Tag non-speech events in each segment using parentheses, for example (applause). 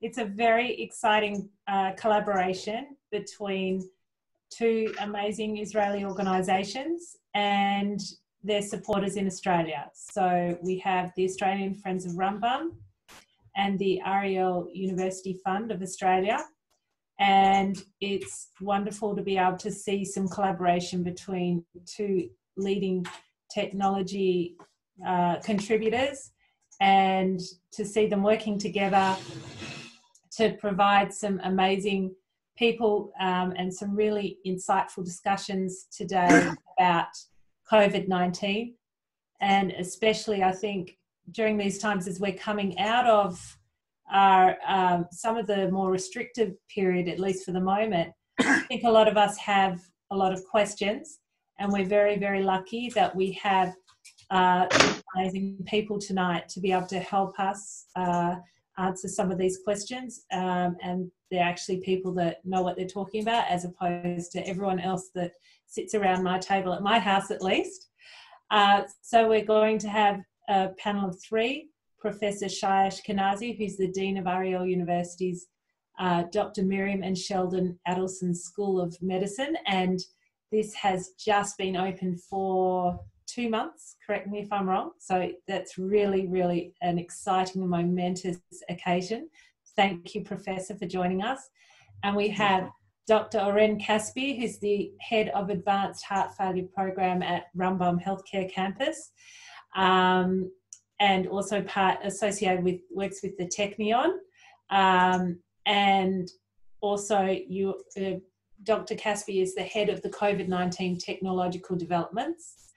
It's a very exciting uh, collaboration between two amazing Israeli organisations and their supporters in Australia. So we have the Australian Friends of Rambam and the Ariel University Fund of Australia. And it's wonderful to be able to see some collaboration between two leading technology uh, contributors and to see them working together to provide some amazing people um, and some really insightful discussions today about COVID 19. And especially, I think, during these times as we're coming out of our, um, some of the more restrictive period, at least for the moment, I think a lot of us have a lot of questions. And we're very, very lucky that we have uh, amazing people tonight to be able to help us uh, answer some of these questions. Um, and they're actually people that know what they're talking about, as opposed to everyone else that sits around my table at my house, at least. Uh, so we're going to have a panel of three. Professor Shai Ashkenazi, who's the Dean of Ariel University's uh, Dr. Miriam and Sheldon Adelson School of Medicine. And this has just been open for two months, correct me if I'm wrong. So that's really, really an exciting and momentous occasion. Thank you, Professor, for joining us. And we have Dr. Oren Caspi, who's the head of Advanced Heart Failure Program at Rambam Healthcare Campus, um, and also part associated with works with the Technion, um, and also you, uh, Dr. Caspi is the head of the COVID-19 technological developments.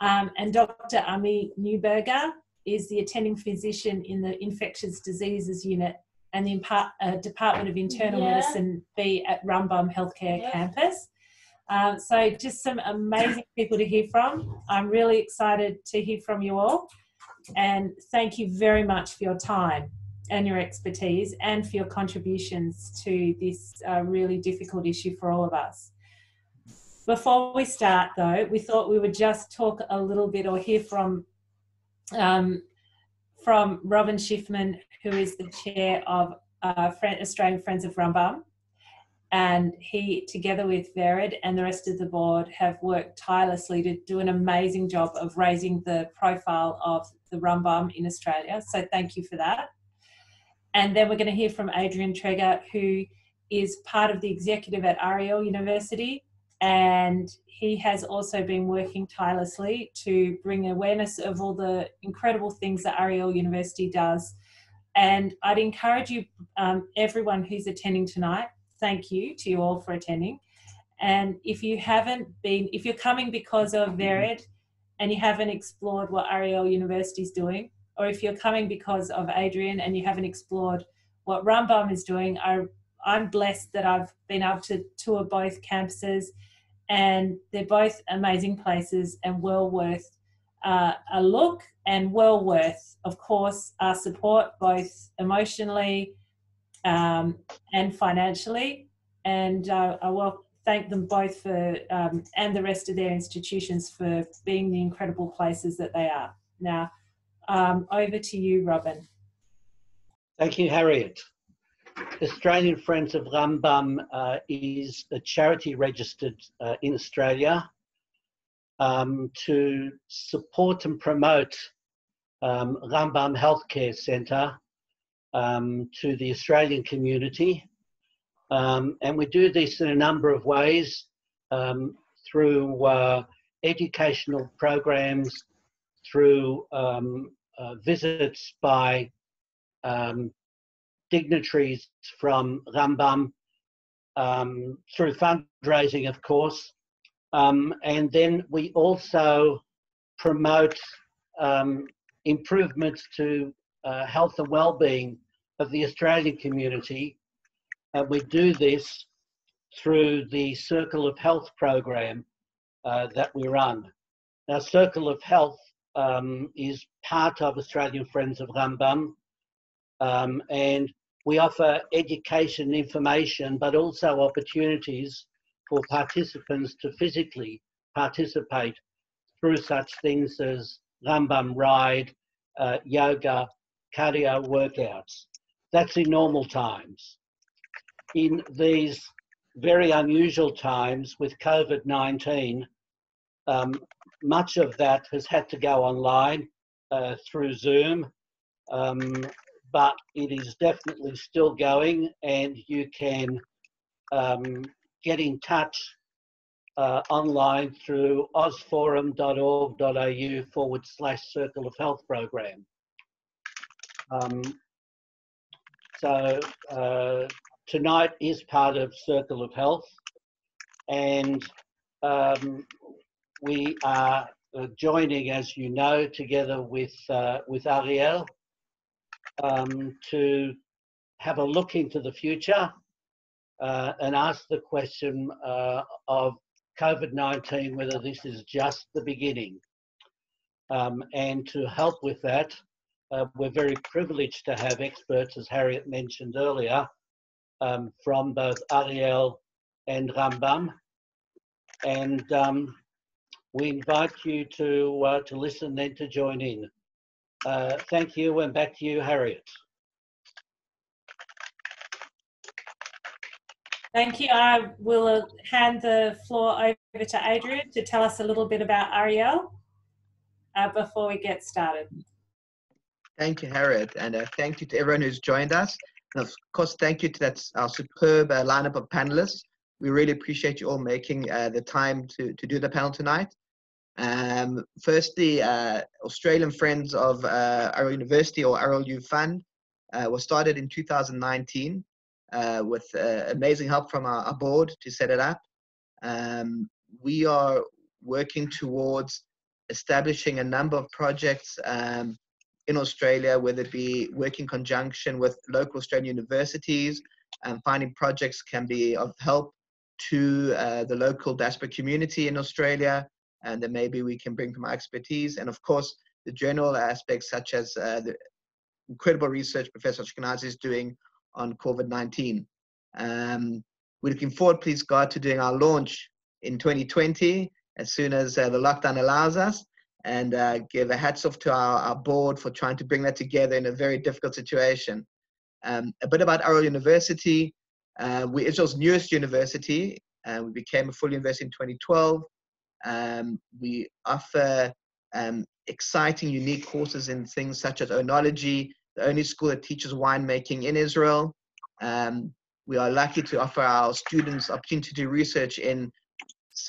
Um, and Dr. Ami Neuberger is the attending physician in the infectious diseases unit and the uh, Department of Internal yeah. Medicine B at Rambam Healthcare yeah. Campus. Um, so just some amazing (laughs) people to hear from. I'm really excited to hear from you all. And thank you very much for your time and your expertise and for your contributions to this uh, really difficult issue for all of us. Before we start, though, we thought we would just talk a little bit or hear from um, from Robin Schiffman, who is the chair of uh, Australian Friends of Rambam. And he, together with Vered and the rest of the board, have worked tirelessly to do an amazing job of raising the profile of the Rambam in Australia. So thank you for that. And then we're going to hear from Adrian Treger, who is part of the executive at Ariel University and he has also been working tirelessly to bring awareness of all the incredible things that Ariel University does. And I'd encourage you, um, everyone who's attending tonight, thank you to you all for attending. And if you haven't been, if you're coming because of Vered and you haven't explored what Ariel University is doing, or if you're coming because of Adrian and you haven't explored what Rambam is doing, I, I'm blessed that I've been able to tour both campuses and they're both amazing places and well worth uh, a look and well worth, of course, our support both emotionally um, and financially. And uh, I will thank them both for um, and the rest of their institutions for being the incredible places that they are. Now, um, over to you, Robin. Thank you, Harriet. Australian Friends of Rambam uh, is a charity registered uh, in Australia um, to support and promote um, Rambam Healthcare Centre um, to the Australian community. Um, and we do this in a number of ways um, through uh, educational programs, through um, uh, visits by um, dignitaries from Rambam um, through fundraising, of course. Um, and then we also promote um, improvements to uh, health and well-being of the Australian community. Uh, we do this through the Circle of Health program uh, that we run. Now, Circle of Health um, is part of Australian Friends of Rambam, um, and we offer education and information, but also opportunities for participants to physically participate through such things as Rambam Ride, uh, yoga, cardio workouts. that's in normal times. In these very unusual times with COVID 19, um, much of that has had to go online uh, through Zoom, um, but it is definitely still going, and you can um, get in touch uh, online through ozforum.org.au forward slash Circle of Health program. Um, so uh, tonight is part of Circle of Health, and um, we are uh, joining, as you know, together with uh, with Ariel um, to have a look into the future uh, and ask the question uh, of COVID-19 whether this is just the beginning. Um, and to help with that, uh, we're very privileged to have experts, as Harriet mentioned earlier, um, from both Ariel and Rambam. And um, we invite you to, uh, to listen then to join in. Uh, thank you, and back to you, Harriet. Thank you. I will hand the floor over to Adrian to tell us a little bit about Ariel uh, before we get started. Thank you, Harriet, and uh, thank you to everyone who's joined us. And of course, thank you to that, our superb uh, lineup of panelists. We really appreciate you all making uh, the time to, to do the panel tonight. Um, firstly, uh, Australian Friends of uh, University or Ariel U Fund uh, was started in 2019 uh, with uh, amazing help from our, our, board to set it up. Um, we are working towards establishing a number of projects um, in Australia, whether it be working conjunction with local Australian universities and finding projects can be of help to uh, the local diaspora community in Australia, and then maybe we can bring from our expertise. And of course, the general aspects such as uh, the incredible research Professor Ashkenazi is doing on COVID-19. Um, we're looking forward, please God, to doing our launch in 2020 as soon as uh, the lockdown allows us and uh, give a hats off to our, our, board for trying to bring that together in a very difficult situation. Um, a bit about our University. Uh, we're Israel's newest university. Uh, we became a full university in 2012. Um, we offer um, exciting, unique courses in things such as oenology, the only school that teaches winemaking in Israel. Um, we are lucky to offer our students opportunity to do research in,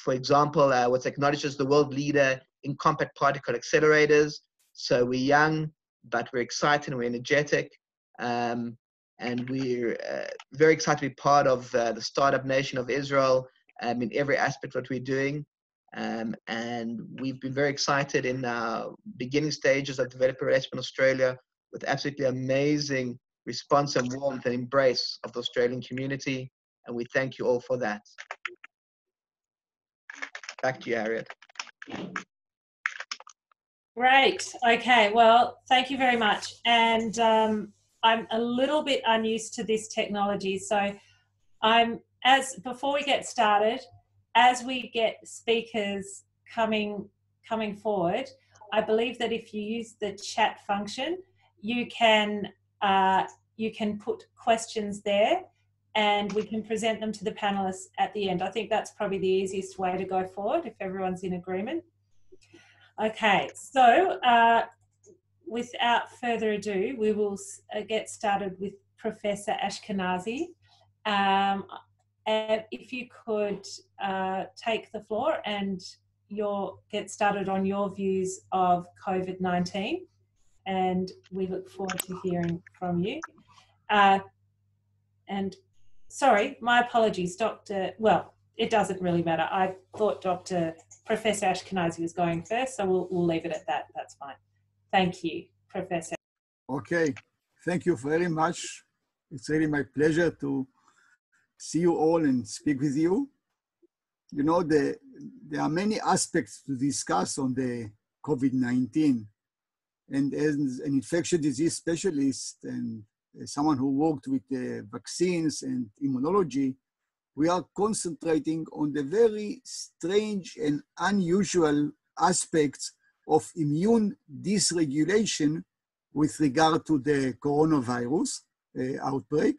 for example, uh, what's acknowledged as the world leader in compact particle accelerators. So we're young, but we're excited and we're energetic. Um, and we're uh, very excited to be part of uh, the startup nation of Israel um, in every aspect of what we're doing. Um, and we've been very excited in our beginning stages of developing relationship in Australia with absolutely amazing response and warmth and embrace of the Australian community. And we thank you all for that. Back to you, Harriet. Great. Okay. Well, thank you very much. And um, I'm a little bit unused to this technology. So I'm, as before we get started, as we get speakers coming coming forward, I believe that if you use the chat function, you can uh, you can put questions there and we can present them to the panelists at the end. I think that's probably the easiest way to go forward if everyone's in agreement. Okay, so uh, without further ado, we will uh, get started with Professor Ashkenazi. Um, and if you could uh, take the floor and your get started on your views of COVID-19 and we look forward to hearing from you. Uh, and sorry, my apologies, Dr. Well, it doesn't really matter. I thought Dr. Professor Ashkenazi was going first, so we'll, we'll leave it at that. That's fine. Thank you, Professor. Okay, thank you very much. It's really my pleasure to see you all and speak with you. You know, the, there are many aspects to discuss on the COVID-19 and as an infectious disease specialist and someone who worked with uh, vaccines and immunology, we are concentrating on the very strange and unusual aspects of immune dysregulation with regard to the coronavirus. uh, outbreak.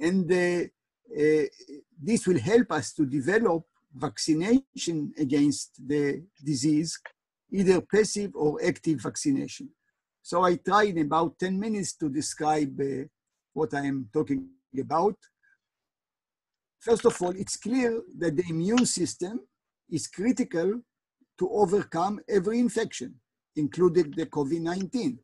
And uh, this will help us to develop vaccination against the disease, either passive or active vaccination. So I tried in about 10 minutes to describe uh, what I am talking about. First of all, it's clear that the immune system is critical to overcome every infection, including the COVID-19.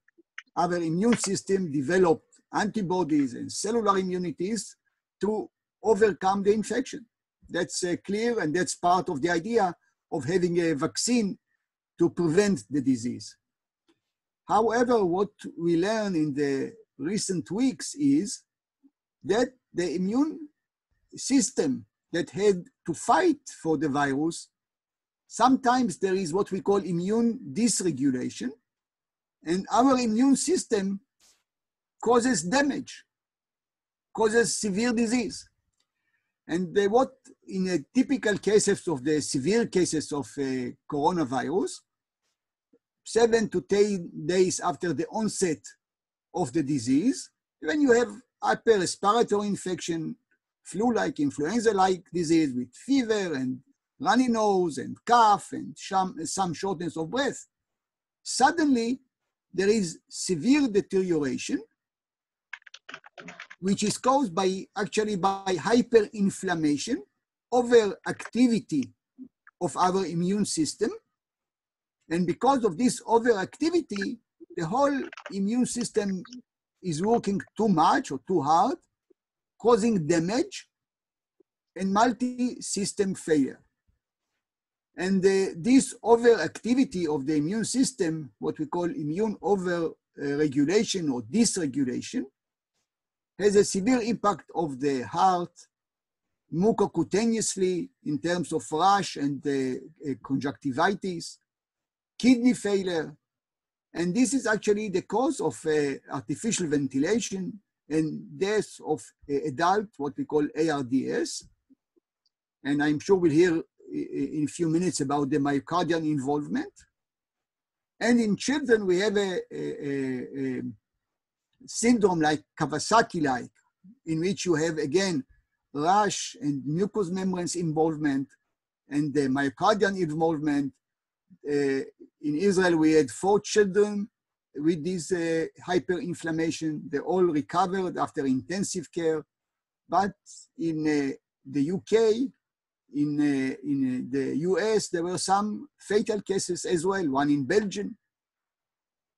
Our immune system developed antibodies and cellular immunities to overcome the infection. That's uh, clear, and that's part of the idea of having a vaccine to prevent the disease. However, what we learn in the recent weeks is that the immune system that had to fight for the virus, sometimes there is what we call immune dysregulation, and our immune system causes damage, causes severe disease. And what in a typical cases of the severe cases of uh, coronavirus, seven to 10 days after the onset of the disease, when you have upper respiratory infection, flu-like, influenza-like disease with fever and runny nose and cough and some, some shortness of breath, suddenly there is severe deterioration which is caused by actually by hyperinflammation, overactivity of our immune system. And because of this overactivity, the whole immune system is working too much or too hard, causing damage and multi-system failure. And uh, this overactivity of the immune system, what we call immune overregulation or dysregulation, has a severe impact of the heart, mucocutaneously in terms of rash and uh, conjunctivitis, kidney failure, and this is actually the cause of uh, artificial ventilation and death of uh, adult, what we call ARDS. And I'm sure we'll hear in a few minutes about the myocardial involvement. And in children, we have a, a, a syndrome like Kawasaki-like, in which you have, again, rash and mucous membranes involvement and the myocardial involvement. Uh, in Israel, we had four children with this uh, hyperinflammation. They all recovered after intensive care. But in uh, the UK, in, uh, in uh, the US, there were some fatal cases as well, one in Belgium.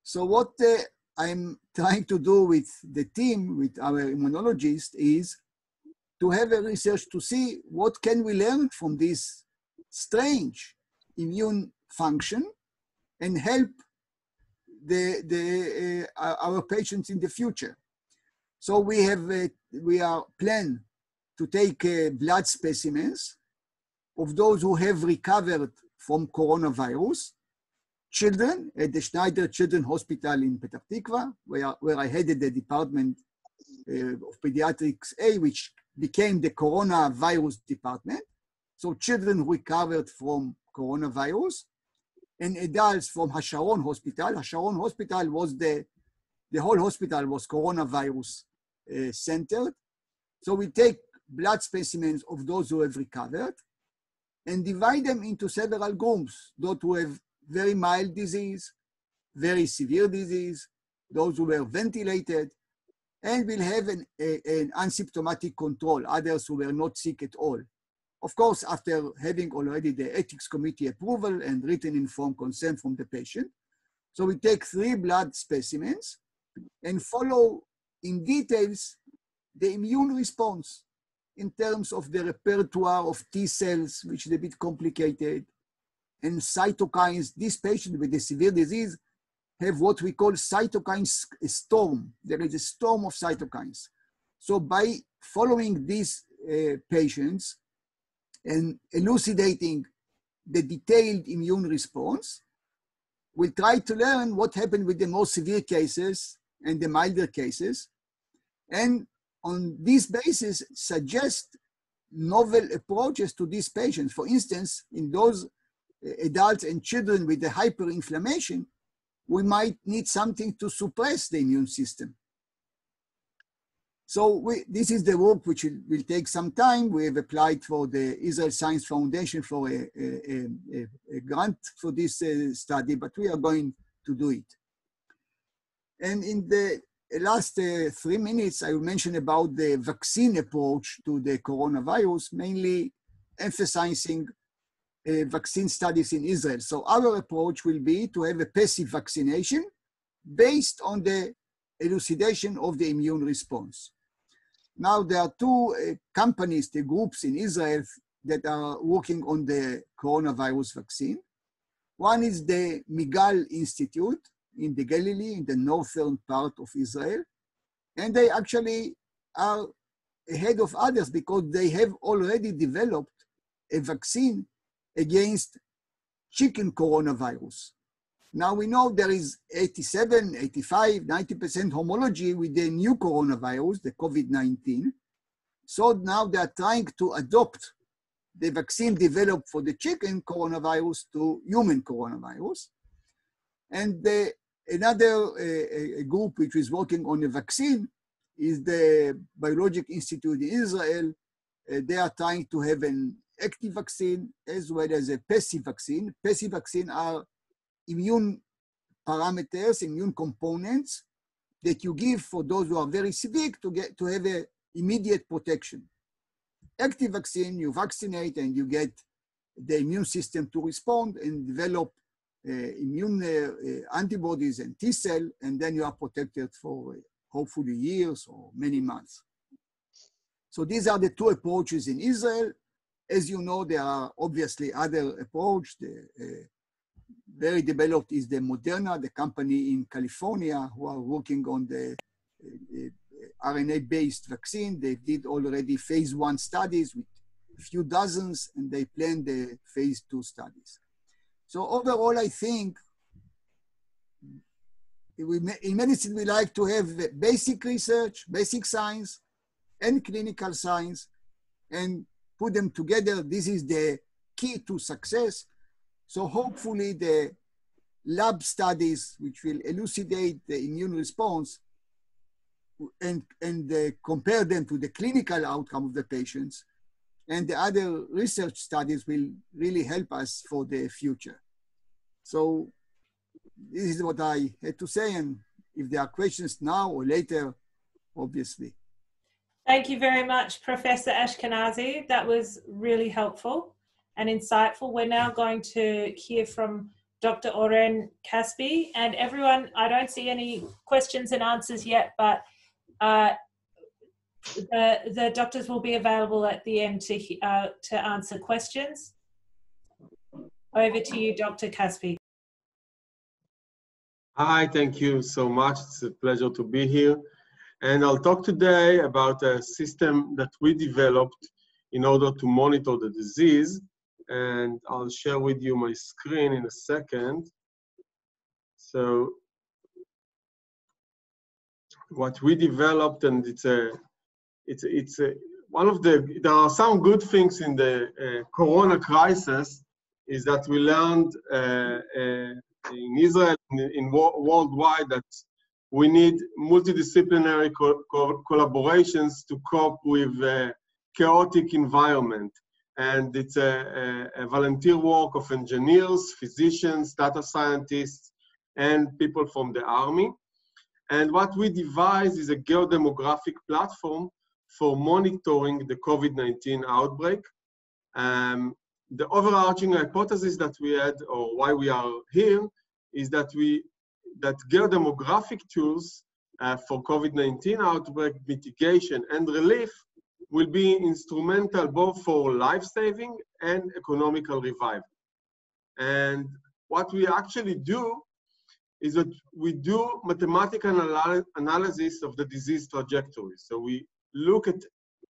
So what uh, I'm trying to do with the team, with our immunologist, is to have a research to see what can we learn from this strange immune function and help the, the, uh, our patients in the future. So we have, uh, we are plan to take uh, blood specimens of those who have recovered from coronavirus children at the Schneider Children's Hospital in Petah Tikva, where, where I headed the department uh, of pediatrics A, which became the coronavirus department. So children recovered from coronavirus and adults from Hasharon Hospital. Hasharon Hospital was the, the whole hospital was coronavirus uh, centered. So we take blood specimens of those who have recovered and divide them into several groups, those who have very mild disease, very severe disease, those who were ventilated, and will have an, a, an asymptomatic control, others who were not sick at all. Of course, after having already the ethics committee approval and written informed consent from the patient. So we take three blood specimens and follow in details the immune response in terms of the repertoire of T cells, which is a bit complicated, and cytokines. This patient with the severe disease have what we call cytokine storm. There is a storm of cytokines. So by following these uh, patients and elucidating the detailed immune response, we'll try to learn what happened with the more severe cases and the milder cases. And on this basis, suggest novel approaches to these patients. For instance, in those adults and children with the hyperinflammation, we might need something to suppress the immune system. So we, this is the work which will, take some time. We have applied for the Israel Science Foundation for a, a, a, a grant for this uh, study, but we are going to do it. And in the last uh, three minutes, I will mention about the vaccine approach to the coronavirus, mainly emphasizing uh, vaccine studies in Israel. So our approach will be to have a passive vaccination based on the elucidation of the immune response. Now there are two uh, companies, the groups in Israel that are working on the coronavirus vaccine. One is the Migal Institute in the Galilee, in the northern part of Israel. And they actually are ahead of others because they have already developed a vaccine against chicken coronavirus. Now we know there is 87, 85, 90% homology with the new coronavirus, the COVID-19. So now they are trying to adopt the vaccine developed for the chicken coronavirus to human coronavirus. And the, another uh, group which is working on a vaccine is the Biologic Institute in Israel. Uh, they are trying to have an active vaccine as well as a passive vaccine. Passive vaccine are immune parameters, immune components that you give for those who are very sick to get to have a immediate protection. Active vaccine, you vaccinate and you get the immune system to respond and develop uh, immune uh, uh, antibodies and T cell, and then you are protected for uh, hopefully years or many months. So these are the two approaches in Israel. As you know, there are obviously other approach. The uh, very developed is the Moderna, the company in California who are working on the uh, RNA-based vaccine. They did already phase one studies with a few dozens, and they plan the phase two studies. So overall, I think in medicine, we like to have basic research, basic science, and clinical science, and put them together. This is the key to success. So hopefully the lab studies, which will elucidate the immune response and, and uh, compare them to the clinical outcome of the patients, and the other research studies will really help us for the future. So this is what I had to say, and if there are questions now or later, obviously. Thank you very much, Professor Ashkenazi. That was really helpful and insightful. We're now going to hear from Dr. Oren Caspi. And everyone, I don't see any questions and answers yet, but uh, the, the doctors will be available at the end to, uh, to answer questions. Over to you, Dr. Caspi. Hi, thank you so much. It's a pleasure to be here. And I'll talk today about a system that we developed in order to monitor the disease and I'll share with you my screen in a second. So what we developed, and it's a, it's a, it's a, one of the, there are some good things in the uh, Corona crisis, is that we learned uh, uh, in Israel, in, in worldwide, that we need multidisciplinary co co collaborations to cope with a chaotic environment and it's a, a, a, volunteer work of engineers, physicians, data scientists, and people from the army. And what we devised is a geodemographic platform for monitoring the COVID-19 outbreak. Um, the overarching hypothesis that we had, or why we are here, is that we that geodemographic tools uh, for COVID-19 outbreak mitigation and relief will be instrumental both for life-saving and economical revival. And what we actually do is that we do mathematical anal analysis of the disease trajectory. So we look at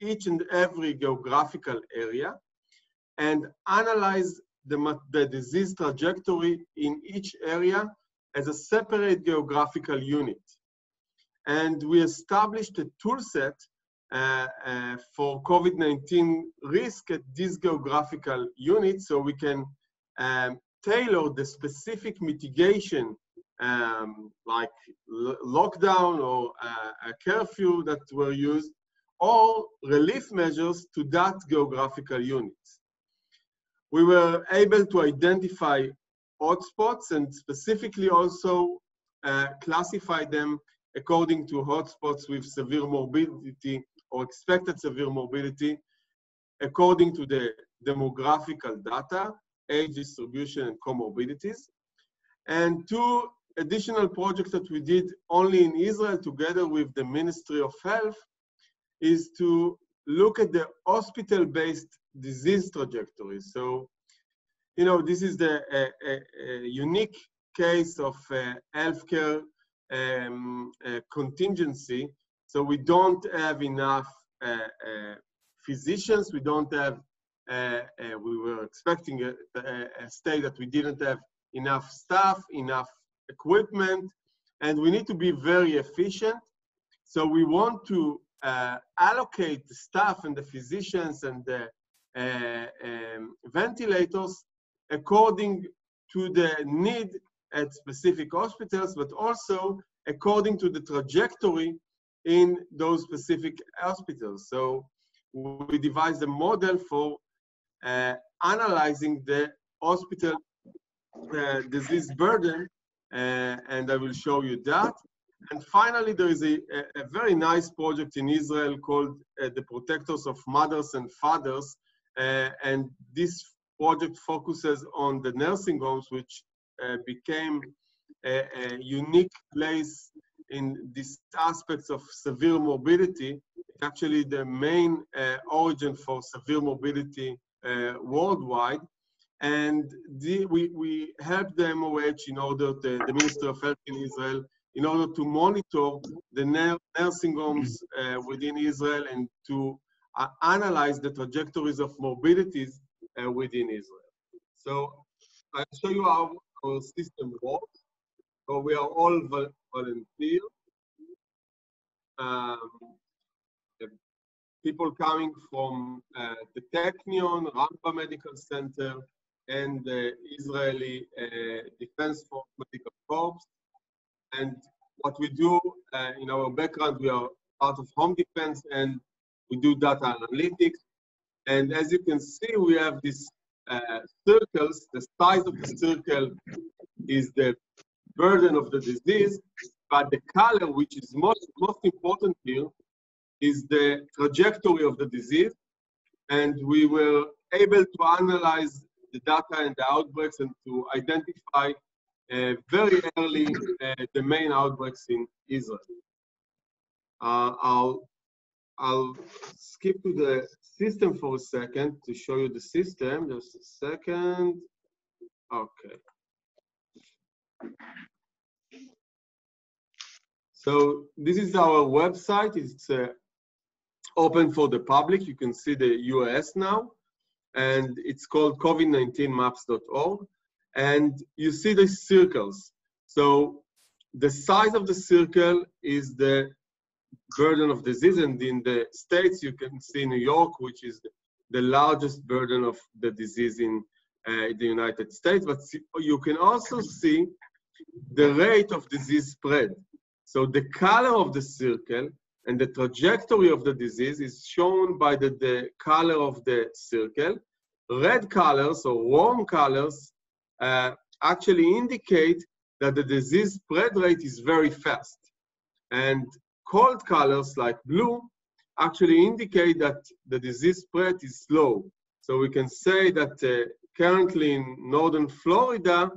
each and every geographical area and analyze the, the disease trajectory in each area as a separate geographical unit. And we established a tool set uh, uh, for COVID-19 risk at this geographical unit so we can um, tailor the specific mitigation um, like lockdown or a curfew that were used, or relief measures to that geographical unit. We were able to identify hotspots and specifically also uh, classify them according to hotspots with severe morbidity or expected severe morbidity according to the demographical data, age distribution, and comorbidities. And two additional projects that we did only in Israel together with the Ministry of Health is to look at the hospital-based disease trajectory. So, you know, this is the unique case of uh, healthcare um, uh, contingency. So we don't have enough uh, physicians. We don't have. We were expecting a, a state that we didn't have enough staff, enough equipment, and we need to be very efficient. So we want to uh, allocate the staff and the physicians and the uh, um, ventilators according to the need at specific hospitals, but also according to the trajectory in those specific hospitals. So we devised a model for uh, analyzing the hospital uh, disease burden uh, and I will show you that. And finally, there is a, a, very nice project in Israel called uh, the Protectors of Mothers and Fathers. Uh, and this project focuses on the nursing homes, which uh, became a, a, unique place in these aspects of severe morbidity. It's actually, the main uh, origin for severe morbidity uh, worldwide and the, we, we help the MOH in order, to, the Ministry of Health in Israel, in order to monitor the nursing homes uh, within Israel and to uh, analyze the trajectories of morbidities uh, within Israel. So I'll show you how our system works. So we are all volunteers. Um, people coming from uh, the Technion, Rambam Medical Center, and the Israeli uh, Defense Force Medical Corps. And what we do uh, in our background, we are part of home defense and we do data analytics. And as you can see, we have these uh, circles. The size of the circle is the burden of the disease, but the color, which is most, most important here, is the trajectory of the disease. And we were able to analyze the data and the outbreaks and to identify uh, very early uh, the main outbreaks in Israel. Uh, I'll, I'll skip to the system for a second to show you the system. Just a second. Okay. So this is our website. It's uh, open for the public. You can see the US now and it's called covid19maps.org. And you see the circles. So the size of the circle is the burden of disease. And in the States, you can see New York, which is the largest burden of the disease in uh, the United States. But you can also see the rate of disease spread. So the color of the circle and the trajectory of the disease is shown by the, the color of the circle. Red colors or warm colors uh, actually indicate that the disease spread rate is very fast. And cold colors like blue actually indicate that the disease spread is slow. So we can say that uh, currently in northern Florida,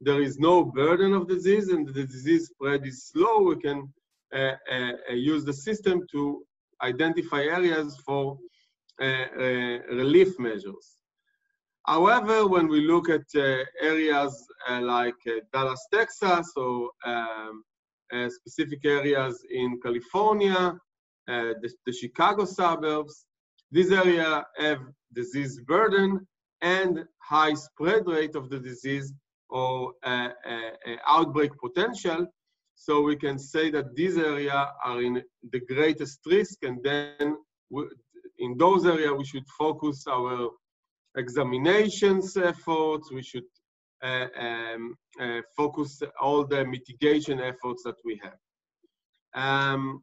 there is no burden of disease and the disease spread is slow. We can uh, uh, uh, use the system to identify areas for relief measures. However, when we look at areas like Dallas, Texas, or um, specific areas in California, the, the Chicago suburbs, these areas have disease burden and high spread rate of the disease or uh, uh, outbreak potential, so we can say that these areas are in the greatest risk, and then in those areas we should focus our examinations efforts. We should uh, um, uh, focus all the mitigation efforts that we have. Um,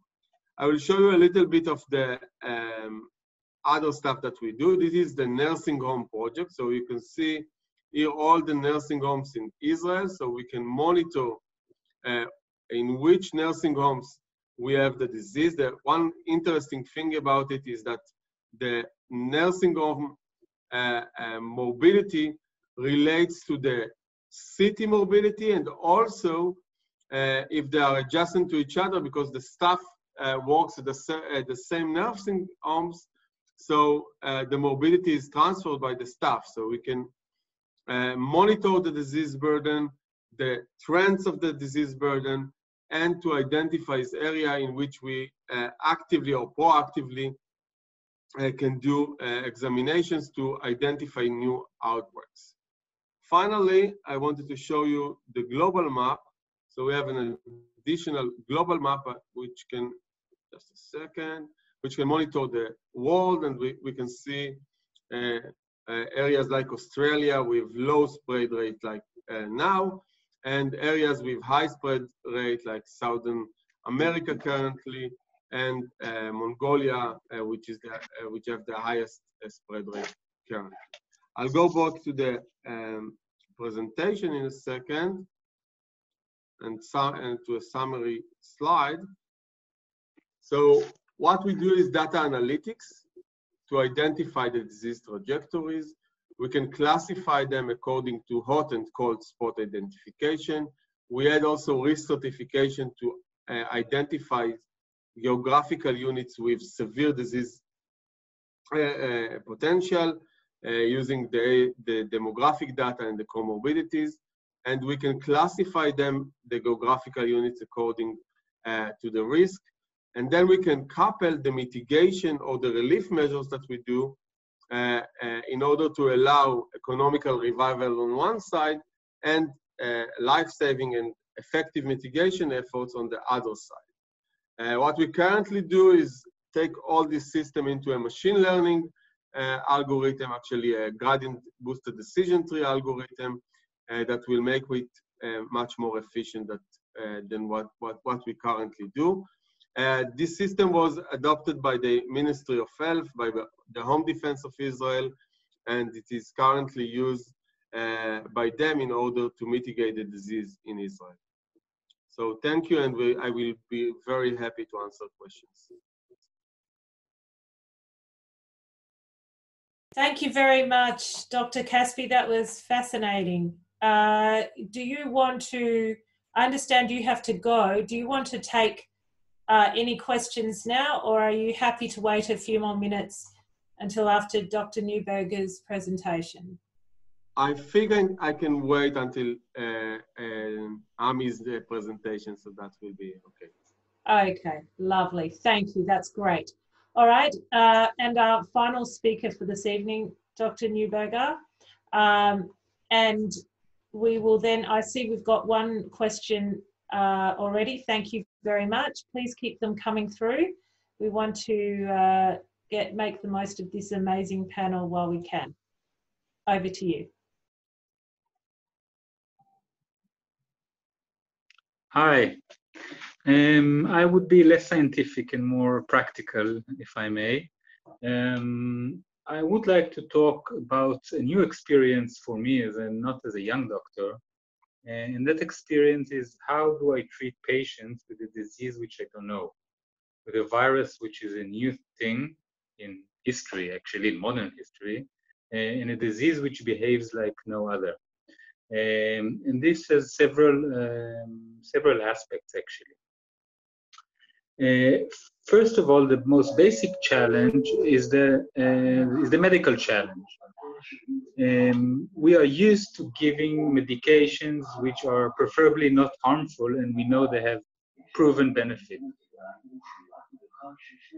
I will show you a little bit of the um, other stuff that we do. This is the nursing home project. So you can see here all the nursing homes in Israel. So we can monitor uh, in which nursing homes we have the disease. The one interesting thing about it is that the nursing home uh, uh, relates to the city morbidity and also uh, if they are adjacent to each other because the staff uh, works at the, at the same nursing homes. So uh, the morbidity is transferred by the staff. So we can uh, monitor the disease burden, the trends of the disease burden, and to identify this area in which we uh, actively or proactively uh, can do examinations to identify new outbreaks. Finally, I wanted to show you the global map. So we have an additional global map which can just a second, which can monitor the world and we, we can see uh, uh, areas like Australia with low spread rate like uh, now, and areas with high spread rate like Southern America currently, and uh, Mongolia, uh, which is the, uh, which have the highest spread rate currently. I'll go back to the um, presentation in a second and, and to a summary slide. So what we do is data analytics to identify the disease trajectories. We can classify them according to hot and cold spot identification. We add also risk stratification to uh, identify geographical units with severe disease uh, uh, potential using the, the demographic data and the comorbidities. And we can classify them, the geographical units, according uh, to the risk. And then we can couple the mitigation or the relief measures that we do uh, uh, in order to allow economical revival on one side and uh, life-saving and effective mitigation efforts on the other side. Uh, what we currently do is take all this system into a machine learning uh, algorithm, actually a gradient boosted decision tree algorithm uh, that will make it much more efficient that, than what, what, what we currently do. Uh, this system was adopted by the Ministry of Health, by the Home Defense of Israel, and it is currently used uh, by them in order to mitigate the disease in Israel. So thank you, and we, I will be very happy to answer questions. Thank you very much, Dr. Caspi. That was fascinating. Uh, do you want to, I understand you have to go. Do you want to take uh, any questions now, or are you happy to wait a few more minutes until after Dr. Neuberger's presentation? I think I, can wait until uh, uh, Ami's presentation, so that will be okay. Okay, lovely. Thank you. That's great. All right, uh, and our final speaker for this evening, Dr. Neuberger. Um, and we will then, I see we've got one question uh, already. Thank you very much. Please keep them coming through. We want to uh, get make the most of this amazing panel while we can. Over to you. Hi. Um, I would be less scientific and more practical, if I may. Um, I would like to talk about a new experience for me as a, not as a young doctor, and that experience is how do I treat patients with a disease which I don't know, with a virus which is a new thing in history, actually in modern history, and a disease which behaves like no other. Um, and this has several um, several aspects actually. Uh, first of all, the most basic challenge is the uh, is the medical challenge. Um, we are used to giving medications which are preferably not harmful, and we know they have proven benefit.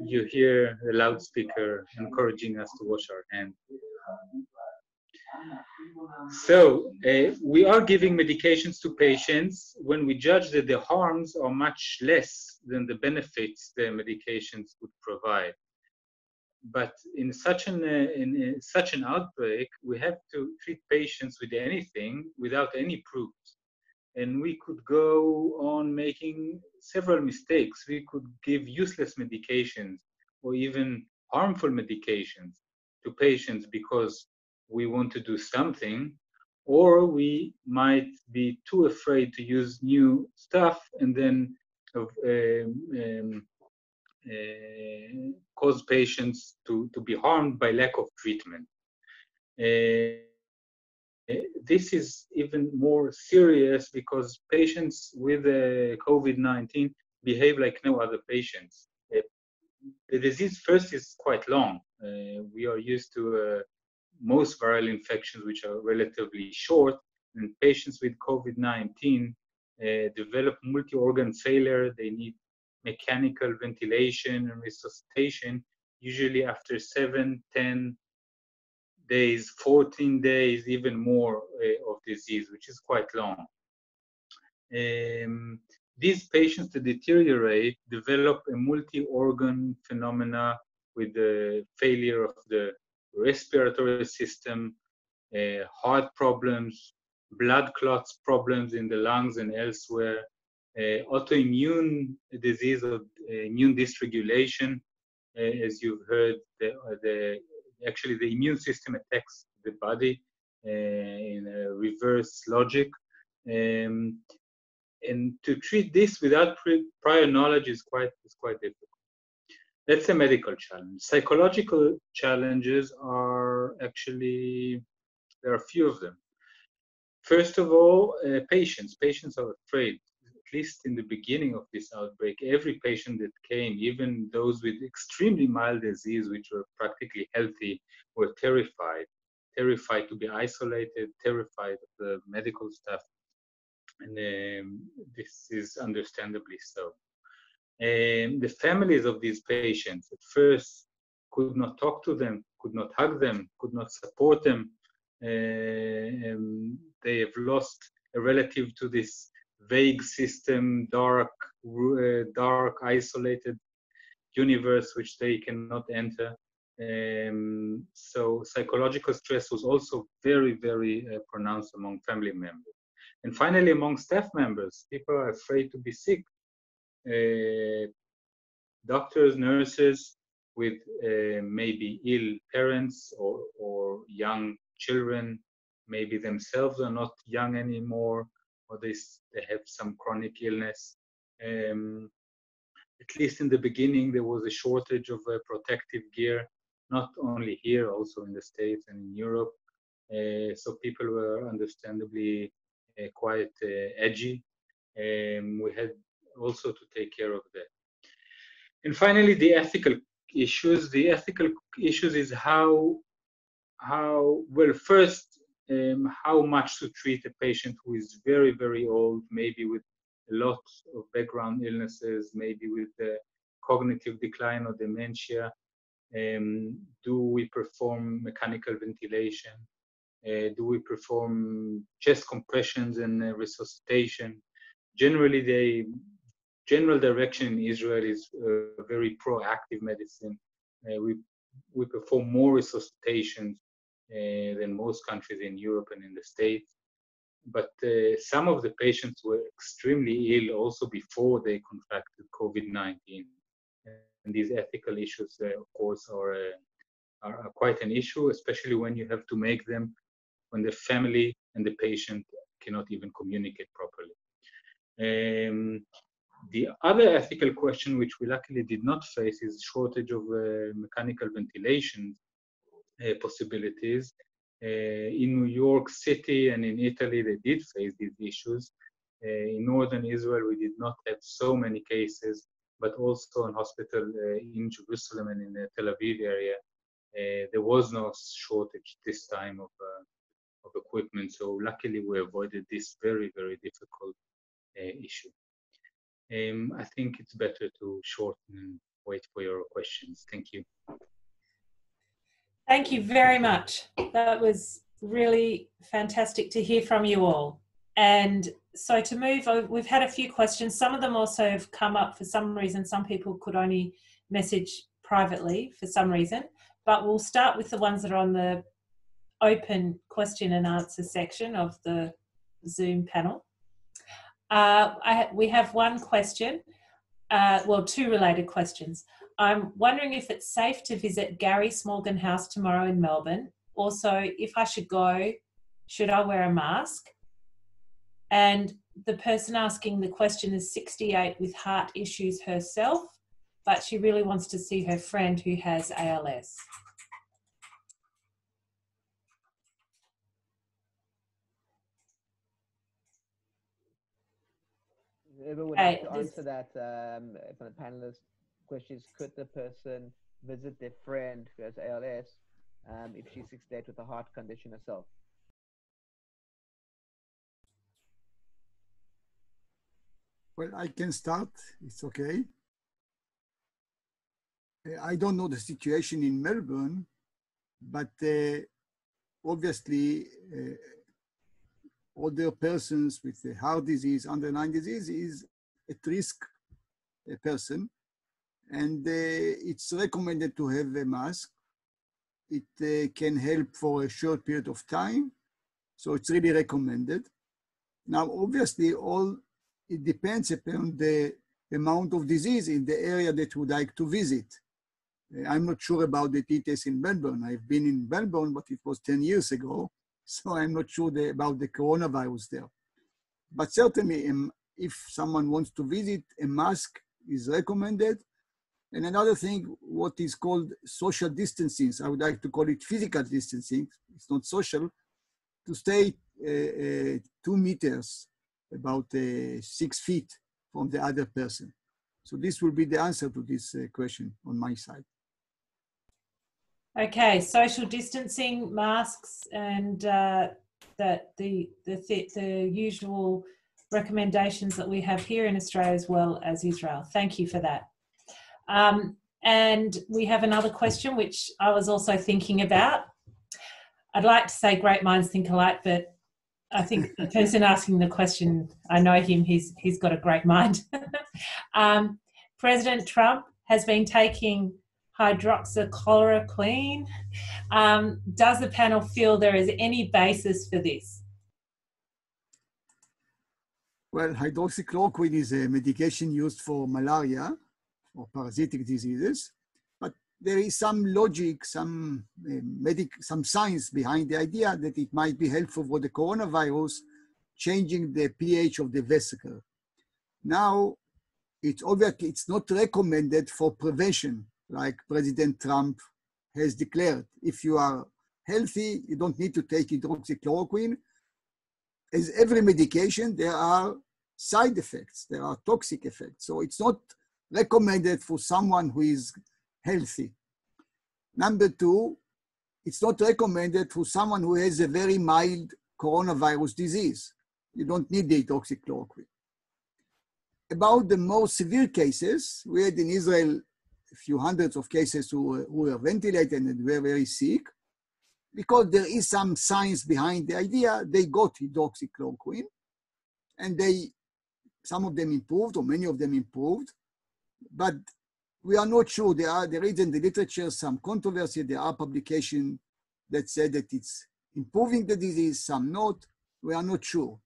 You hear the loudspeaker encouraging us to wash our hands. So uh, we are giving medications to patients when we judge that the harms are much less than the benefits the medications would provide. but in such an uh, in, in such an outbreak, we have to treat patients with anything without any proofs, and we could go on making several mistakes. We could give useless medications or even harmful medications to patients because we want to do something, or we might be too afraid to use new stuff and then um, um, uh, cause patients to, to be harmed by lack of treatment. Uh, this is even more serious because patients with uh, COVID-19 behave like no other patients. Uh, the disease first is quite long. Uh, we are used to uh, most viral infections which are relatively short, and patients with COVID-19 uh, develop multi-organ failure. They need mechanical ventilation and resuscitation, usually after 7, 10 days, 14 days, even more uh, of disease, which is quite long. Um, these patients that deteriorate develop a multi-organ phenomena with the failure of the respiratory system, uh, heart problems, blood clots problems in the lungs and elsewhere, uh, autoimmune disease of uh, immune dysregulation, uh, as you've heard, the, the, actually the immune system attacks the body in a reverse logic. Um, and to treat this without prior knowledge is quite is quite difficult. That's a medical challenge. Psychological challenges are actually there are a few of them. First of all, uh, patients. Patients are afraid. At least in the beginning of this outbreak, every patient that came, even those with extremely mild disease, which were practically healthy, were terrified. Terrified to be isolated, terrified of the medical staff and um, this is understandably so. And the families of these patients at first could not talk to them, could not hug them, could not support them. Uh, they have lost a relative to this vague system, dark, uh, dark, isolated universe which they cannot enter. Um, so psychological stress was also very, very uh, pronounced among family members. And finally, among staff members, people are afraid to be sick. Uh, doctors, nurses with uh, maybe ill parents or, or young children, maybe themselves are not young anymore, or they, they have some chronic illness. Um, at least in the beginning, there was a shortage of uh, protective gear, not only here, also in the States and in Europe. Uh, so people were understandably uh, quite uh, edgy. Um, we had also to take care of that. And finally, the ethical issues. The ethical issues is how, how well, first, um, how much to treat a patient who is very, very old, maybe with a lot of background illnesses, maybe with the cognitive decline or dementia. Um, do we perform mechanical ventilation? Uh, do we perform chest compressions and uh, resuscitation? Generally, the general direction in Israel is uh, very proactive medicine. we we perform more resuscitations uh, than most countries in Europe and in the States. But uh, some of the patients were extremely ill also before they contracted COVID-19. And these ethical issues, uh, of course, are, are, are, quite an issue, especially when you have to make them when the family and the patient cannot even communicate properly. Um, the other ethical question, which we luckily did not face, is shortage of uh, mechanical ventilation uh, possibilities. Uh, in New York City and in Italy, they did face these issues. Uh, in northern Israel, we did not have so many cases, but also in hospital uh, in Jerusalem and in the Tel Aviv area, there was no shortage this time of of equipment. So luckily we avoided this very, very difficult uh, issue. Um, I think it's better to shorten and wait for your questions. Thank you. Thank you very much. That was really fantastic to hear from you all. And so to move, we've had a few questions. Some of them also have come up for some reason. Some people could only message privately for some reason, but we'll start with the ones that are on the open question and answer section of the Zoom panel. Uh, I, we have one question, uh, well, two related questions. I'm wondering if it's safe to visit Gary Smorgon House tomorrow in Melbourne. Also, if I should go, should I wear a mask? And the person asking the question is 68 with heart issues herself, but she really wants to see her friend who has ALS. Whoever would Hey, like to answer that um, from the panelists question is could the person visit their friend who has ALS um, if she's 68 with a heart condition herself? Well, I can start. It's okay. Uh, I don't know the situation in Melbourne, but uh, obviously, uh, older persons with heart disease, underlying disease, is at risk a person, and uh, it's recommended to have a mask. It uh, can help for a short period of time, so it's really recommended. Now, obviously, all it depends upon the amount of disease in the area that you would like to visit. Uh, I'm not sure about the details in Melbourne. I've been in Melbourne, but it was 10 years ago, so I'm not sure the, about the coronavirus there. But certainly, um, if someone wants to visit, a mask is recommended. And another thing, what is called social distancing, I would like to call it physical distancing, it's not social, to stay uh, uh, two meters about uh, six feet from the other person. So this will be the answer to this uh, question on my side. Okay, social distancing, masks, and uh, the, the, the, th- the usual recommendations that we have here in Australia as well as Israel. Thank you for that. Um, and we have another question which I was also thinking about. I'd like to say great minds think alike, but I think the (laughs) person asking the question, I know him, he's, he's got a great mind. (laughs) um, President Trump has been taking hydroxychloroquine. Um, does the panel feel there is any basis for this? Well, hydroxychloroquine is a medication used for malaria or parasitic diseases, but there is some logic, some uh, medic, some science behind the idea that it might be helpful for the coronavirus, changing the pH of the vesicle. Now, it's obviously it's not recommended for prevention, like President Trump has declared. If you are healthy, you don't need to take hydroxychloroquine. As every medication, there are side effects, there are toxic effects. So it's not recommended for someone who is healthy. Number two, it's not recommended for someone who has a very mild coronavirus disease. You don't need the hydroxychloroquine. About the more severe cases, we had in Israel few hundreds of cases who, were- who were ventilated and were very sick. Because there is some science behind the idea, they got hydroxychloroquine and they, some of them improved or many of them improved, but we are not sure. There are, there is in the literature some controversy. There are publications that say that it's improving the disease, some not. We are not sure.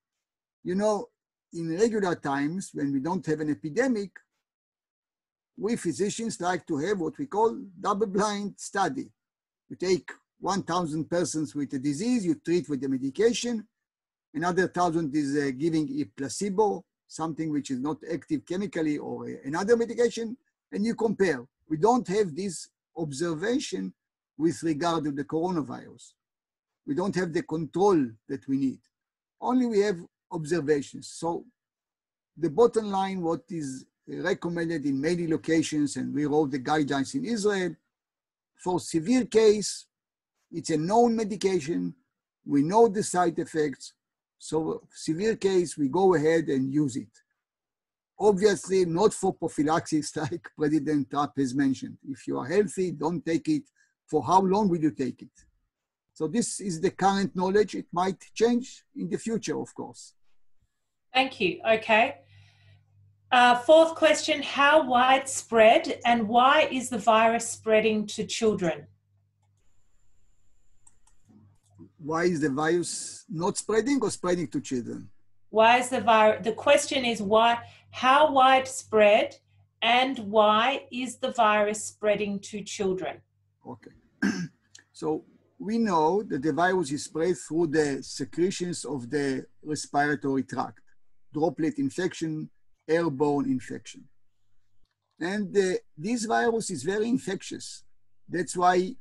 You know, in regular times, when we don't have an epidemic, we physicians like to have what we call double-blind study. You take 1,000 persons with a disease, you treat with the medication. Another thousand is uh, giving a placebo, something which is not active chemically or uh, another medication, and you compare. We don't have this observation with regard to the coronavirus. We don't have the control that we need. Only we have observations. So the bottom line, what is recommended in many locations, and we wrote the guidelines in Israel, for severe case, it's a known medication. We know the side effects. So severe case, we go ahead and use it. Obviously, not for prophylaxis (laughs) like President Trump has mentioned. If you are healthy, don't take it. For how long will you take it? So this is the current knowledge. It might change in the future, of course. Thank you. Okay. Uh, fourth question How widespread and why is the virus spreading to children? Why is the virus not spreading or spreading to children? Why is the virus? The question is why, how widespread and why is the virus spreading to children? Okay. (clears throat) so we know that the virus is spread through the secretions of the respiratory tract, droplet infection, airborne infection. And uh, this virus is very infectious. That's why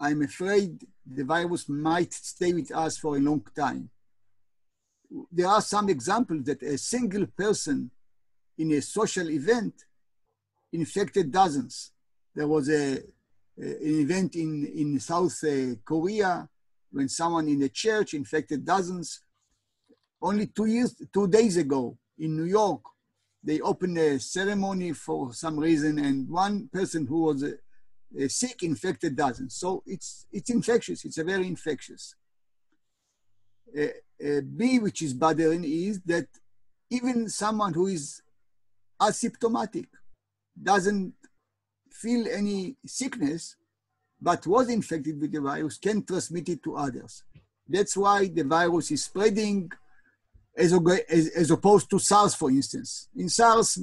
I'm afraid the virus might stay with us for a long time. There are some examples that a single person in a social event infected dozens. There was a an event in, in South uh, Korea when someone in a church infected dozens. Only two years, two days ago in New York, they opened a ceremony for some reason, and one person who was uh, uh, sick infected dozens. So it's it's infectious. It's a very infectious. Uh, uh, B, which is bothering, is that even someone who is asymptomatic doesn't feel any sickness, but was infected with the virus, can transmit it to others. That's why the virus is spreading as, as, opposed to SARS, for instance. In SARS,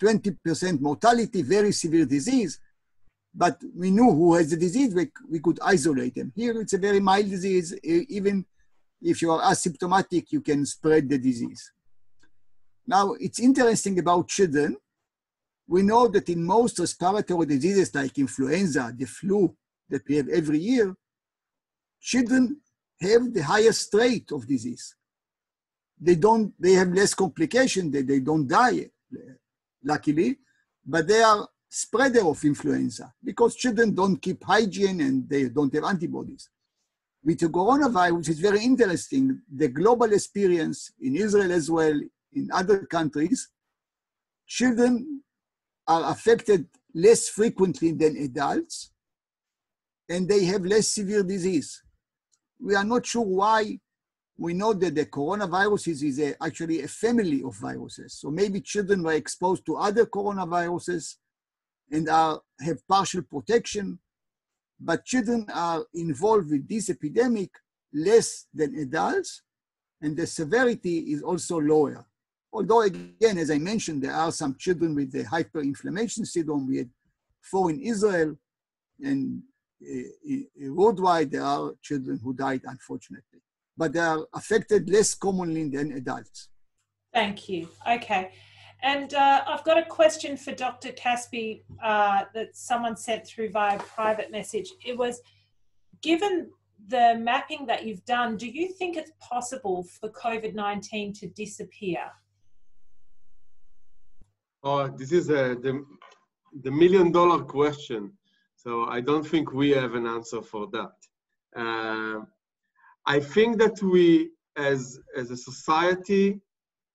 20% mortality, very severe disease, but we knew who has the disease, we, we could isolate them. Here it's a very mild disease. Even if you are asymptomatic, you can spread the disease. Now, it's interesting about children we know that in most respiratory diseases like influenza, the flu that we have every year, children have the highest rate of disease. They don't, they have less complication, they, they don't die, luckily, but they are spreader of influenza because children don't keep hygiene and they don't have antibodies. With the coronavirus, it's very interesting. The global experience in Israel as well, in other countries, children are affected less frequently than adults, and they have less severe disease. We are not sure why. We know that the coronavirus is, is a, actually a family of viruses. So maybe children were exposed to other coronaviruses and are, have partial protection, but children are involved with this epidemic less than adults, and the severity is also lower. Although again, as I mentioned, there are some children with the hyperinflammation syndrome. We had four in Israel, and uh, worldwide there are children who died, unfortunately. But they are affected less commonly than adults. Thank you. Okay. And uh, I've got a question for Dr. Caspi uh, that someone sent through via private message. It was given the mapping that you've done, do you think it's possible for COVID 19 to disappear? Oh, this is a, the, the million dollar question. So I don't think we have an answer for that. Uh, I think that we, as, as a society,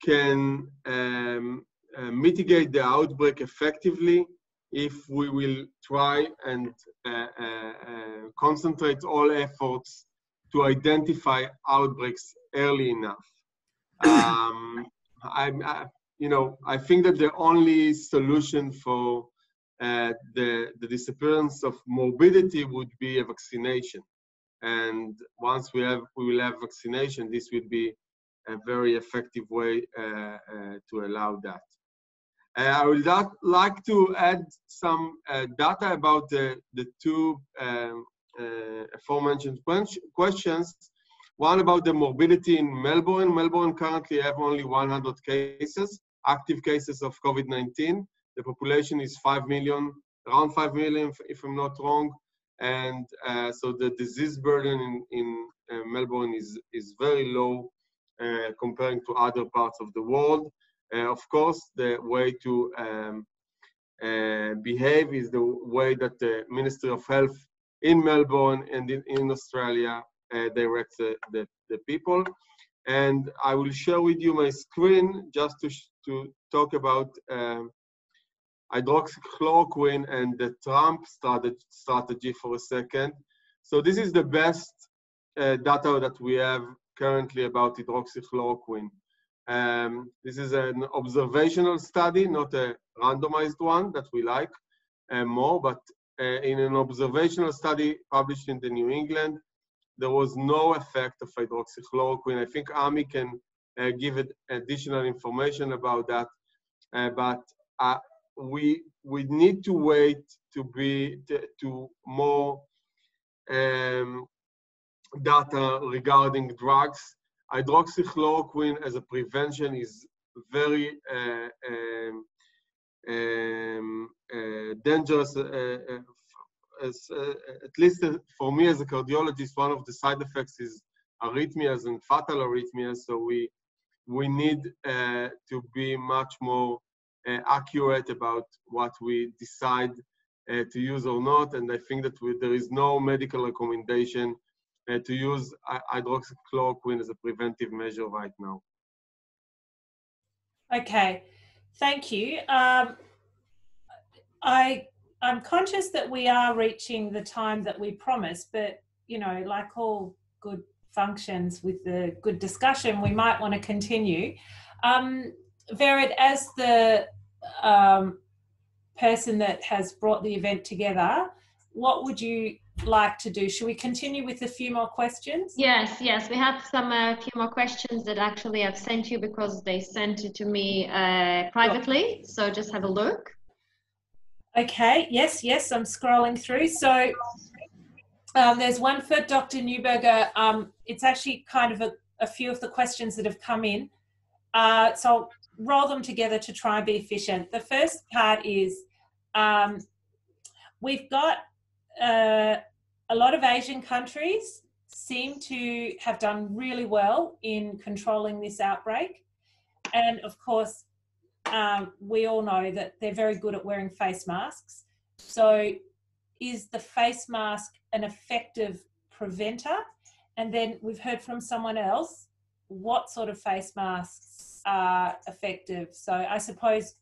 can um, uh, mitigate the outbreak effectively if we will try and uh, uh, uh concentrate all efforts to identify outbreaks early enough. (coughs) Um, I, you know, I think that the only solution for uh, the, the disappearance of morbidity would be a vaccination. And once we have, we will have vaccination, this will be a very effective way uh, uh, to allow that. Uh, I would like to add some uh, data about the, the two um, uh, aforementioned questions. One about the morbidity in Melbourne. Melbourne currently have only 100 cases active cases of COVID-19. The population is 5 million, around 5 million, if I'm not wrong. And uh, so the disease burden in, in uh, Melbourne is, is very low uh, comparing to other parts of the world. Uh, of course, the way to um, uh, behave is the way that the Ministry of Health in Melbourne and in, in Australia uh, directs the, the, people. And I will share with you my screen just to, to talk about um, hydroxychloroquine and the Trump strategy for a second. So this is the best uh, data that we have currently about hydroxychloroquine. Um, this is an observational study, not a randomized one that we like uh, more, but uh, in an observational study published in the New England, there was no effect of hydroxychloroquine. I think Ami can uh, give it additional information about that, uh, but uh, we we need to wait to be to, to more um, data regarding drugs. Hydroxychloroquine as a prevention is very uh, um, um, uh, dangerous. Uh, uh as, uh, at least for me as a cardiologist, one of the side effects is arrhythmias and fatal arrhythmias. So we we need to be much more accurate about what we decide uh, to use or not. And I think that we, there is no medical recommendation uh, to use hydroxychloroquine as a preventive measure right now. Okay, thank you. Um, I I'm conscious that we are reaching the time that we promised, but you know, like all good functions with the good discussion, we might want to continue. Um, Vered, as the um, person that has brought the event together, what would you like to do? Should we continue with a few more questions? Yes, yes. We have some a uh, few more questions that actually I've sent you because they sent it to me uh, privately. So just have a look. Okay. Yes, yes. I'm scrolling through. So um, there's one for Dr. Neuberger. Um, it's actually kind of a, a, few of the questions that have come in. Uh, so I'll roll them together to try and be efficient. The first part is um, we've got uh, a lot of Asian countries seem to have done really well in controlling this outbreak. And of course, um, we all know that they're very good at wearing face masks. So, is the face mask an effective preventer? And then we've heard from someone else what sort of face masks are effective. So, I suppose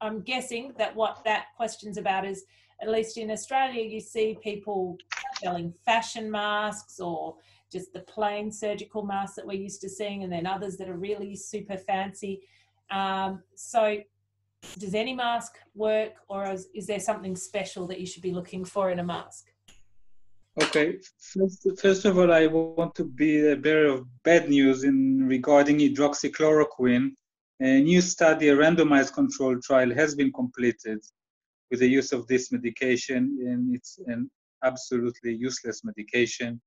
I'm guessing that what that question's about is at least in Australia, you see people selling fashion masks or just the plain surgical masks that we're used to seeing, and then others that are really super fancy. Um, so, does any mask work, or is, is, there something special that you should be looking for in a mask? Okay, first, first of all, I want to be a bearer of bad news in regarding hydroxychloroquine. A new study, a randomized controlled trial, has been completed with the use of this medication, and it's an absolutely useless medication.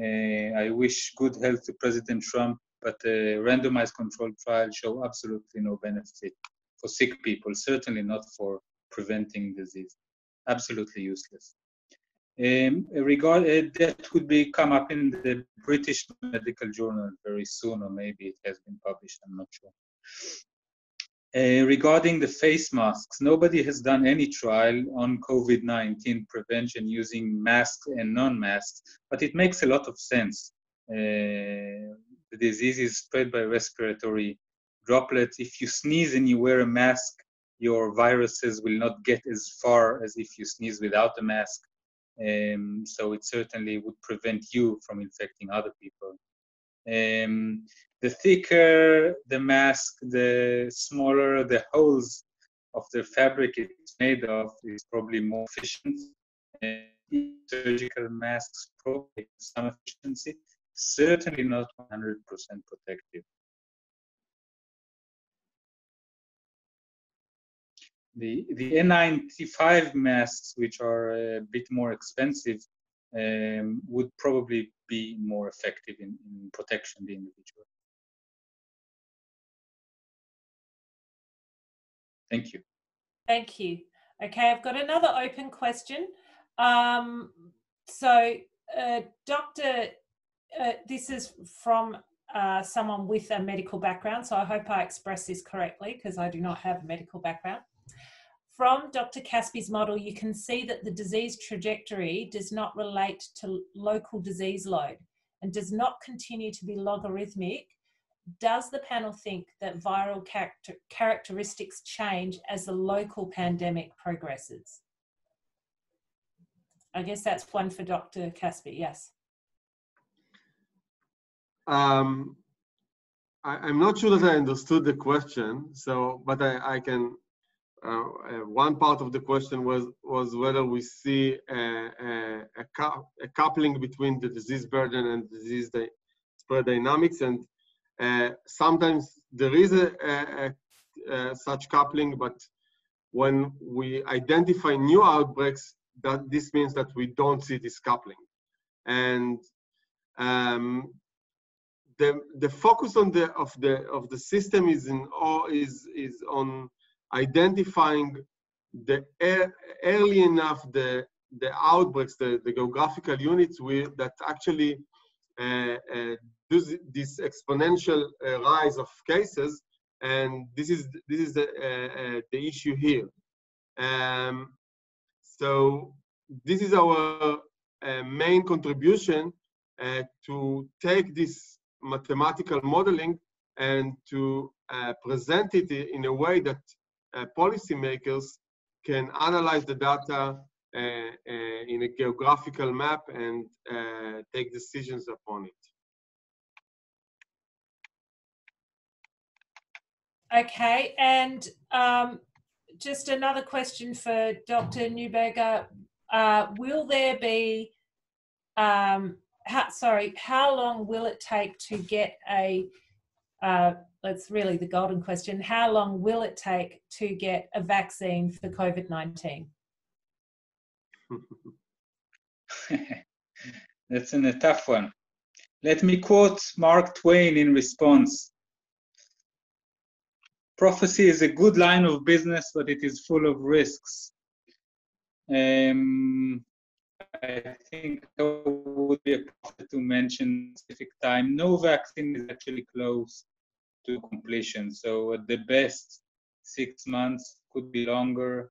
Uh, I wish good health to President Trump, but a randomized controlled trial show absolutely no benefit for sick people, certainly not for preventing disease. Absolutely useless. Um, regard uh, that could be come up in the British Medical Journal very soon, or maybe it has been published. I'm not sure. Uh, regarding the face masks, nobody has done any trial on COVID 19 prevention using masks and non masks, but it makes a lot of sense. Uh, the disease is spread by respiratory droplets. If you sneeze and you wear a mask, your viruses will not get as far as if you sneeze without a mask. Um, so it certainly would prevent you from infecting other people. Um, the thicker the mask, the smaller the holes of the fabric it's made of is probably more efficient. And surgical masks probably some efficiency, certainly not 100% protective. The, the N95 masks, which are a bit more expensive, um, would probably be more effective in, in protection the individual. Thank you. Thank you. Okay, I've got another open question. Um, so, uh, Doctor, uh, this is from uh, someone with a medical background, so I hope I express this correctly because I do not have a medical background. From Dr. Caspi's model, you can see that the disease trajectory does not relate to local disease load and does not continue to be logarithmic does the panel think that viral character characteristics change as the local pandemic progresses? I guess that's one for Dr. Caspi, yes. Um, I, am not sure that I understood the question. So, but I, I can. Uh, uh, one part of the question was was whether we see a, a, a, a coupling between the disease burden and disease di spread dynamics, and uh, sometimes there is a, such coupling, but when we identify new outbreaks, that this means that we don't see this coupling, and um, the the focus on the of the of the system is in or is is on identifying the early enough the the outbreaks the the geographical units with that actually uh, uh, do this exponential uh, rise of cases. And this is this is the uh, uh, the issue here. Um, so this is our uh, main contribution to take this mathematical modeling and to present it in a way that policymakers can analyze the data uh, uh in a geographical map and uh, take decisions upon it. Okay, and um, just another question for Dr. Neuberger. Uh, will there be um, how, sorry, how long will it take to get a, uh, that's really the golden question, how long will it take to get a vaccine for COVID-19? (laughs) that's an, a tough one. Let me quote Mark Twain in response. Prophecy is a good line of business, but it is full of risks. Um, I think it would be a profit to mention specific time. No vaccine is actually close to completion. So at the best, six months could be longer,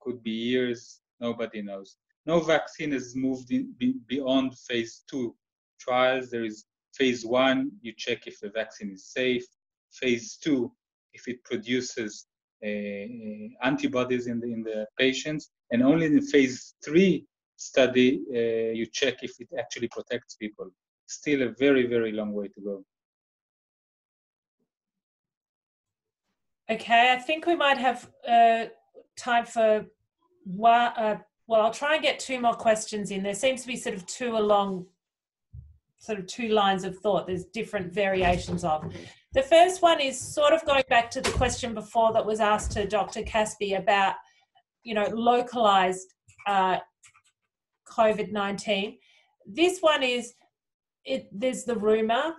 could be years. Nobody knows. No vaccine has moved in, be, beyond phase two trials. There is phase one. You check if the vaccine is safe. Phase two, if it produces uh, antibodies in the in the patients, and only in phase three study, uh, you check if it actually protects people. Still a very, very long way to go. Okay, I think we might have uh, time for one. Uh, well, I'll try and get two more questions in. There seems to be sort of two along, sort of two lines of thought. There's different variations of. The first one is sort of going back to the question before that was asked to Dr. Caspi about, you know, localized uh, COVID 19. This one is, it, there's the rumor,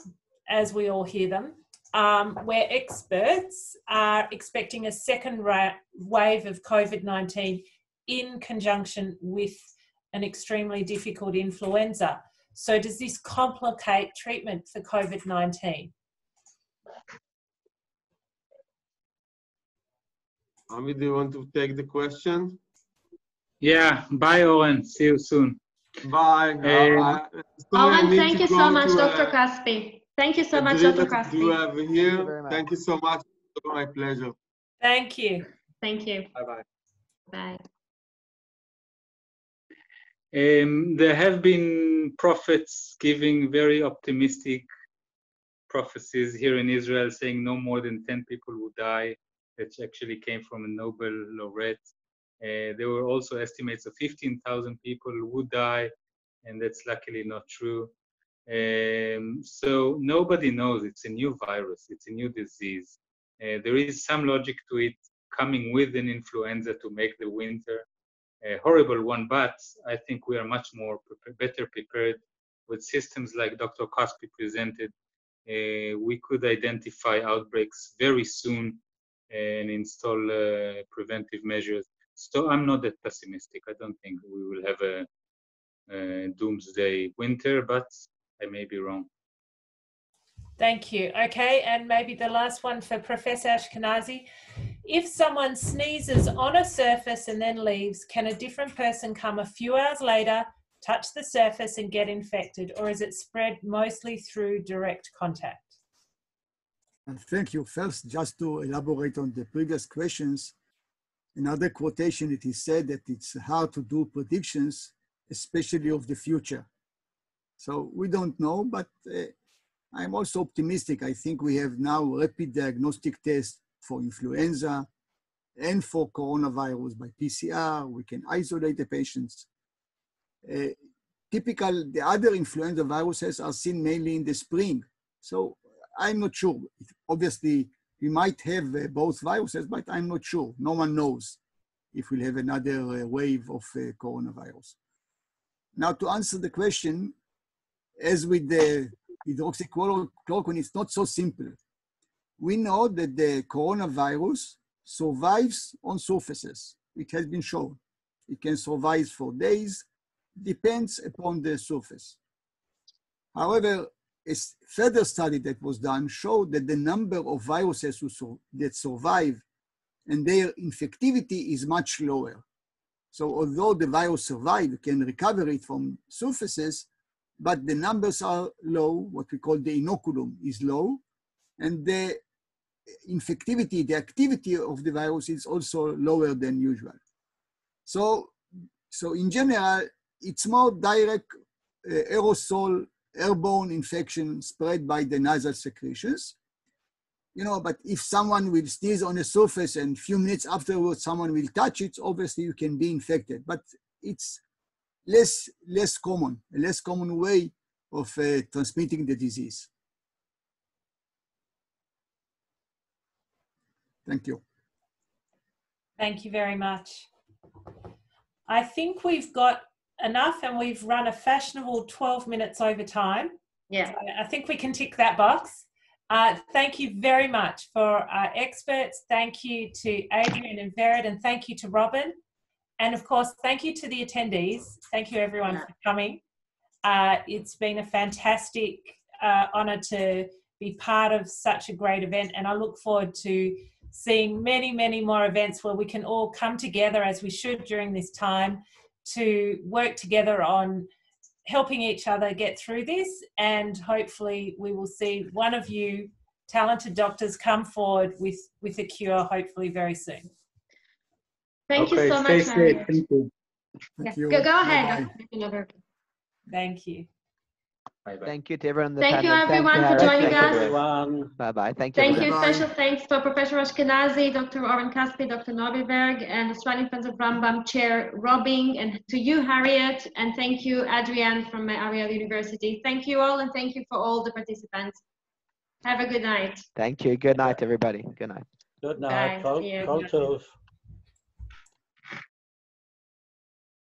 as we all hear them, um, where experts are expecting a second ra- wave of COVID 19 in conjunction with an extremely difficult influenza. So, does this complicate treatment for COVID 19? Ami, do you want to take the question? Yeah, bye, Oren. See you soon. Bye. Uh, Oren, thank you so much, Dr. Caspi. Thank you so much, Dr. Caspi. You have here. Thank, thank you so much. It's my pleasure. Thank you. Thank you. Bye-bye. Bye. Um, there have been prophets giving very optimistic prophecies here in Israel saying no more than 10 people will die. That actually came from a Nobel laureate. Uh, there were also estimates of 15,000 people would die, and that's luckily not true. Um, so nobody knows. It's a new virus. It's a new disease. Uh, there is some logic to it coming with an influenza to make the winter a horrible one, but I think we are much more better prepared with systems like Dr. Caspi presented. Uh, we could identify outbreaks very soon and install uh, preventive measures so I'm not that pessimistic. I don't think we will have a, a doomsday winter, but I may be wrong. Thank you. Okay, and maybe the last one for Professor Ashkenazi. If someone sneezes on a surface and then leaves, can a different person come a few hours later, touch the surface and get infected, or is it spread mostly through direct contact? And thank you. First, just to elaborate on the previous questions, another quotation, it is said that it's hard to do predictions, especially of the future. So we don't know, but uh, I'm also optimistic. I think we have now rapid diagnostic tests for influenza and for coronavirus by PCR. We can isolate the patients. Uh, typical, the other influenza viruses are seen mainly in the spring. So I'm not sure. Obviously, we might have uh, both viruses, but I'm not sure. No one knows if we'll have another uh, wave of uh, coronavirus. Now, to answer the question, as with the hydroxychloroquine, it's not so simple. We know that the coronavirus survives on surfaces. It has been shown. It can survive for days, depends upon the surface. However, a further study that was done showed that the number of viruses that survive and their infectivity is much lower. So although the virus survive, can recover it from surfaces, but the numbers are low, what we call the inoculum is low, and the infectivity, the activity of the virus is also lower than usual. So, so in general, it's more direct uh, aerosol airborne infection spread by the nasal secretions. You know, but if someone will sneeze on a surface and a few minutes afterwards someone will touch it, obviously you can be infected. But it's less, less common, a less common way of uh, transmitting the disease. Thank you. Thank you very much. I think we've got enough and we've run a fashionable 12 minutes over time. Yeah. So I think we can tick that box. Uh, thank you very much for our experts. Thank you to Adrian and Vered, and thank you to Robin. And of course, thank you to the attendees. Thank you everyone for coming. Uh, it's been a fantastic uh, honor to be part of such a great event, and I look forward to seeing many, many more events where we can all come together as we should during this time to work together on helping each other get through this. And hopefully, we will see one of you talented doctors come forward with, with a cure, hopefully, very soon. Thank okay, you so stay much. safe. Thank you. Thank Yeah. you. Go, go Bye-bye. ahead. Thank you. Bye bye. Thank you to everyone on the Thank you, panel. everyone, for joining Thank us. Everyone. Bye-bye. Thank you. Thank everyone. you. Special thanks to Professor Ashkenazi, Dr. Oren Caspi, Dr. Neuberger, and Australian Friends of Rambam Chair Robin, and to you, Harriet, and thank you, Adrian from Ariel University. Thank you all, and thank you for all the participants. Have a good night. Thank you. Good night, everybody. Good night. Good night. Bye. Kol-